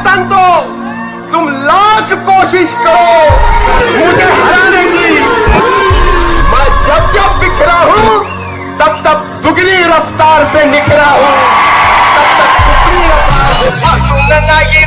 वतन तो तुम लाख कोशिश करो। मुझे हराने की। मैं जब जब बिखरा हूँ, तब तब दुगनी रफ्तार से निकला हूँ। तब तक दुगनी रफ्तार से